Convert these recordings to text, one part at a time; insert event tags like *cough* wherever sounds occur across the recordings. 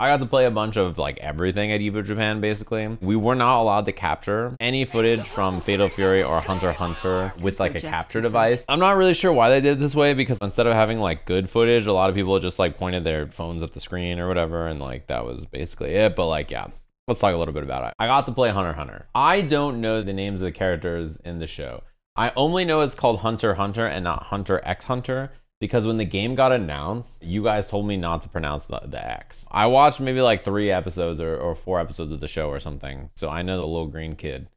I got to play a bunch of like everything at EVO Japan basically. We were not allowed to capture any footage from Fatal Fury or Hunter Hunter with like a capture device. I'm not really sure why they did it this way because instead of having like good footage, a lot of people just like pointed their phones at the screen or whatever and like that was basically it. But like yeah, let's talk a little bit about it. I got to play Hunter Hunter. I don't know the names of the characters in the show. I only know it's called Hunter Hunter and not Hunter x Hunter because when the game got announced, you guys told me not to pronounce the, the X. I watched maybe like three episodes or, or four episodes of the show or something. So I know the little green kid.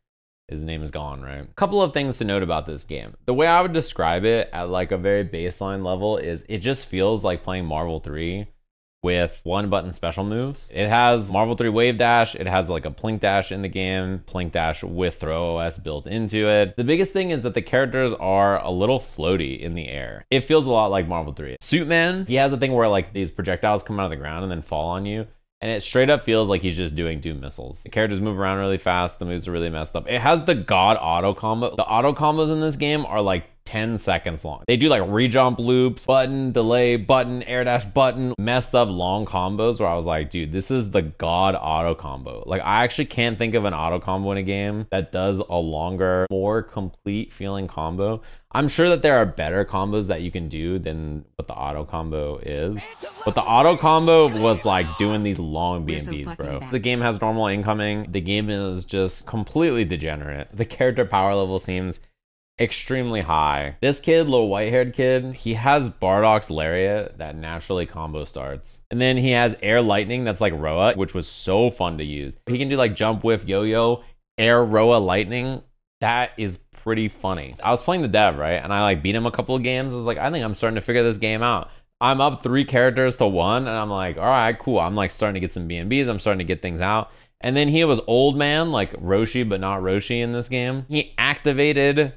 His name is Gon, right? A couple of things to note about this game. The way I would describe it at like a very baseline level is it just feels like playing Marvel 3 with one button special moves. It has Marvel 3 Wave Dash, it has like a Plink Dash in the game, Plink Dash with Throw OS built into it. The biggest thing is that the characters are a little floaty in the air. It feels a lot like Marvel 3. Suitman, he has a thing where like these projectiles come out of the ground and then fall on you. And it straight up feels like he's just doing Doom missiles. The characters move around really fast. The moves are really messed up. It has the God auto combo. The auto combos in this game are like 10 seconds long. They do like rejump loops, button, delay, button, air dash, button, messed up long combos where I was like, dude, this is the god auto combo. Like I actually can't think of an auto combo in a game that does a longer, more complete feeling combo. I'm sure that there are better combos that you can do than what the auto combo is. But the auto combo was like doing these long BMBs, bro. The game has normal incoming. The game is just completely degenerate. The character power level seems extremely high. This kid, little white-haired kid, he has Bardock's Lariat that naturally combo starts. And then he has Air Lightning that's like Roa, which was so fun to use. He can do like Jump Whiff Yo-Yo, Air Roa Lightning. That is pretty funny. I was playing the dev, right? And I like beat him a couple of games. I was like, I think I'm starting to figure this game out. I'm up three characters to one, and I'm like, all right, cool. I'm like starting to get some BMBs. I'm starting to get things out. And then he was old man, like Roshi, but not Roshi in this game. He activated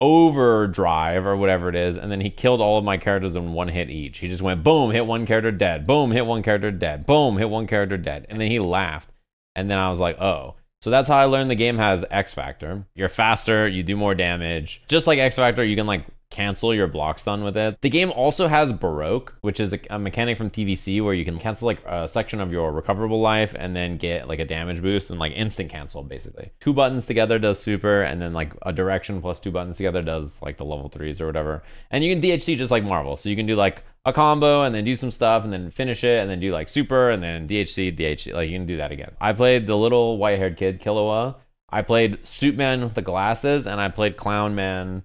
overdrive or whatever it is and then he killed all of my characters in one hit each. He just went boom hit one character dead boom hit one character dead boom hit one character dead and then he laughed and then i was like oh. So that's how i learned the game has x factor. You're faster you do more damage. Just like x factor you can like cancel your block stun with it. The game also has Baroque, which is a, a, mechanic from TVC where you can cancel like a section of your recoverable life and then get like a damage boost and like instant cancel basically. Two buttons together does super and then like a direction plus two buttons together does like the level threes or whatever. And you can DHC just like Marvel. So you can do like a combo and then do some stuff and then finish it and then do like super and then DHC, DHC. Like you can do that again. I played the little white haired kid, Killua. I played Suitman with the glasses and I played Clown Man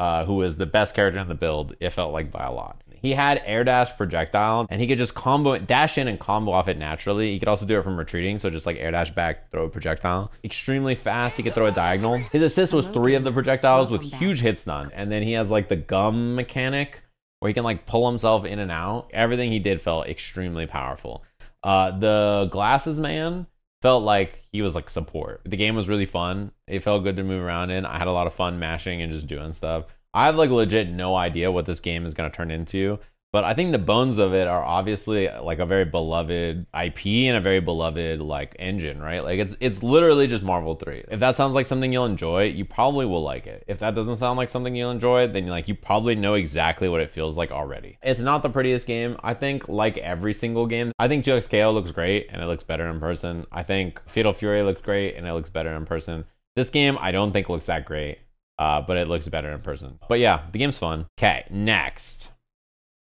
uh, who was the best character in the build, it felt like by a lot. He had air dash projectile and he could just combo dash in and combo off it naturally. He could also do it from retreating, so just like air dash back, throw a projectile. Extremely fast, he could throw a diagonal. His assist was three of the projectiles with huge hit stun. And then he has like the gum mechanic where he can like pull himself in and out. Everything he did felt extremely powerful. Uh, the glasses man felt like he was like support. The game was really fun. It felt good to move around in. I had a lot of fun mashing and just doing stuff. I have like legit no idea what this game is going to turn into. But I think the bones of it are obviously like a very beloved IP and a very beloved like engine, right? Like it's it's literally just Marvel 3. If that sounds like something you'll enjoy, you probably will like it. If that doesn't sound like something you'll enjoy, then like you probably know exactly what it feels like already. It's not the prettiest game. I think like every single game, I think 2XKO looks great and it looks better in person. I think Fatal Fury looks great and it looks better in person. This game I don't think looks that great. Uh, but it looks better in person. But yeah, the game's fun. Okay, next.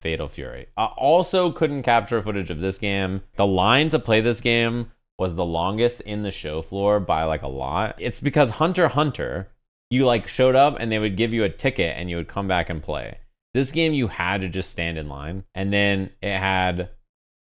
Fatal Fury. I also couldn't capture footage of this game. The line to play this game was the longest in the show floor by like a lot. It's because Hunter Hunter, you like showed up and they would give you a ticket and you would come back and play. This game you had to just stand in line and then it had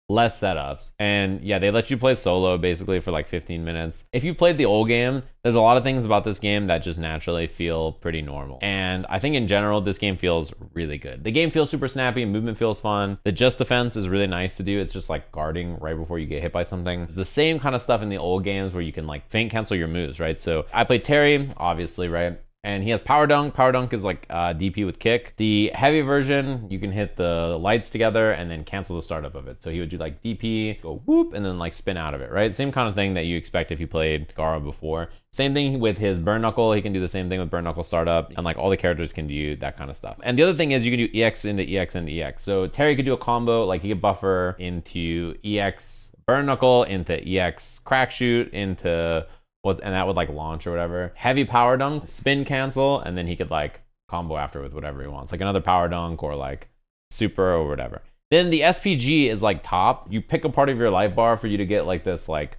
less setups. And yeah, they let you play solo basically for like 15 minutes. If you played the old game, there's a lot of things about this game that just naturally feel pretty normal. And I think in general, this game feels really good. The game feels super snappy, movement feels fun. The just defense is really nice to do. It's just like guarding right before you get hit by something. The same kind of stuff in the old games where you can like feint cancel your moves, right? So I played Terry, obviously, right? And he has power dunk. Power dunk is like uh, DP with kick. The heavy version, you can hit the lights together and then cancel the startup of it. So he would do like DP, go whoop, and then like spin out of it, right? Same kind of thing that you expect if you played Garou before. Same thing with his burn knuckle. He can do the same thing with burn knuckle startup, and like all the characters can do that kind of stuff. And the other thing is you can do EX into EX into EX. So Terry could do a combo, like he could buffer into EX burn knuckle into EX crack shoot into and that would like launch or whatever. Heavy power dunk, spin cancel, and then he could like combo after with whatever he wants. Like another power dunk or like super or whatever. Then the SPG is like top. You pick a part of your life bar for you to get like this like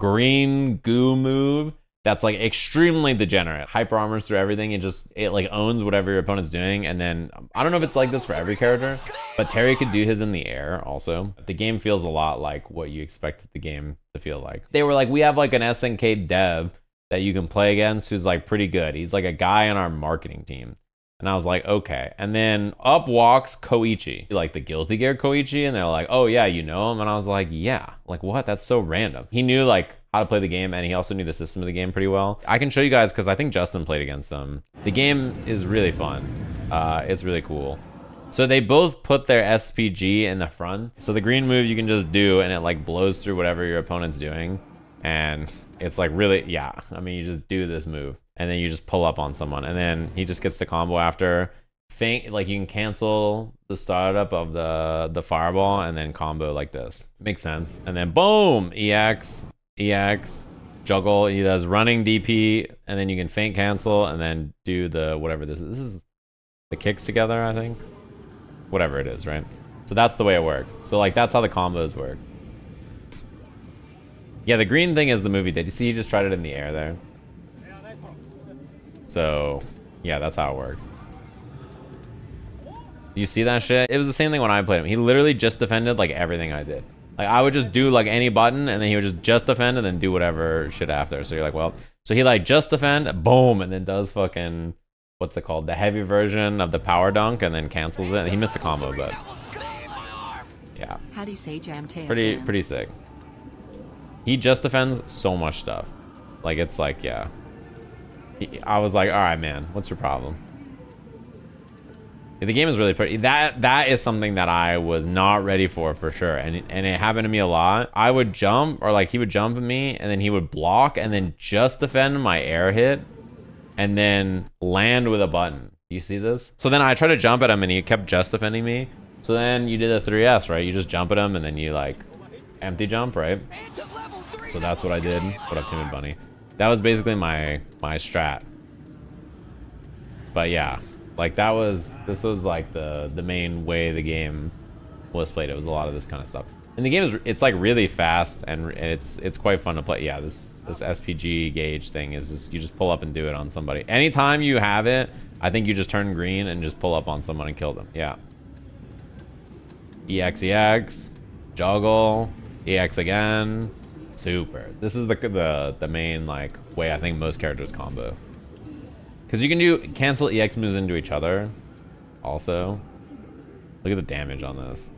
green goo move that's like extremely degenerate. Hyper armors through everything. It just it like owns whatever your opponent's doing. And then I don't know if it's like this for every character, but Terry could do his in the air also. The game feels a lot like what you expected the game to feel like. They were like, we have like an SNK dev that you can play against who's like pretty good. He's like a guy on our marketing team. And I was like, okay. And then up walks Koichi, like the Guilty Gear Koichi. And they're like, oh, yeah, you know him? And I was like, yeah. Like, what? That's so random. He knew like how to play the game and he also knew the system of the game pretty well. I can show you guys because I think Justin played against them. The game is really fun. Uh, it's really cool. So they both put their SPG in the front. So the green move you can just do and it like blows through whatever your opponent's doing. And it's like really, yeah. I mean, you just do this move and then you just pull up on someone and then he just gets the combo after. Feint, like you can cancel the startup of the the fireball and then combo like this. Makes sense. And then boom, EX, EX, juggle. He does running DP, and then you can feint cancel, and then do the whatever this is. This is the kicks together, I think. Whatever it is, right? So that's the way it works. So like that's how the combos work. Yeah, the green thing is the movie. Did you see? He just tried it in the air there. So yeah, that's how it works. You see that shit? It was the same thing when I played him. He literally just defended like everything I did. Like I would just do like any button and then he would just just defend and then do whatever shit after. So you're like, well, so he like just defend, boom, and then does fucking what's it called? The heavy version of the power dunk and then cancels it. And he missed the combo, but yeah. How do you say jam Pretty pretty sick. He just defends so much stuff. Like it's like, yeah. I was like, all right, man, what's your problem? The game is really pretty. That that is something that I was not ready for for sure, and and it happened to me a lot. I would jump, or like he would jump at me, and then he would block, and then just defend my air hit, and then land with a button. You see this? So then I tried to jump at him, and he kept just defending me. So then you did a 3S, right? You just jump at him, and then you like empty jump, right? So that's what I did. What up, timid bunny? That was basically my my strat. But yeah, like that was, this was like the, the main way the game was played. It was a lot of this kind of stuff. And the game is, it's like really fast and it's, it's quite fun to play. Yeah, this, this SPG gauge thing is just, you just pull up and do it on somebody. Anytime you have it, I think you just turn green and just pull up on someone and kill them. Yeah. EX, EX, juggle, EX again. Super. This is the, the, the main like way I think most characters combo. Because you can do cancel EX moves into each other. Also. Look at the damage on this.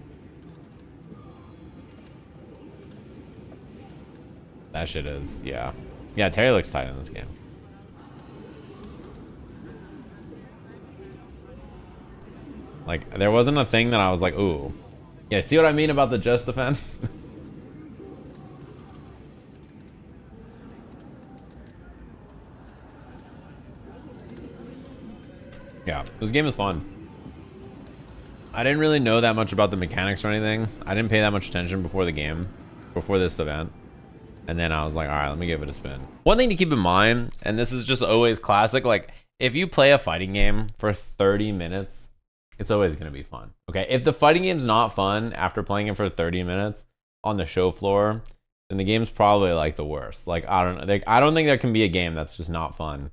That shit is, yeah. Yeah, Terry looks tight in this game. Like, there wasn't a thing that I was like, ooh. Yeah, see what I mean about the just defend? *laughs* Yeah, this game is fun. I didn't really know that much about the mechanics or anything. I didn't pay that much attention before the game, before this event. And then I was like, all right, let me give it a spin. One thing to keep in mind, and this is just always classic, like if you play a fighting game for 30 minutes, it's always going to be fun. Okay. If the fighting game's not fun after playing it for 30 minutes on the show floor, then the game's probably like the worst. Like, I don't know. Like, I don't think there can be a game that's just not fun.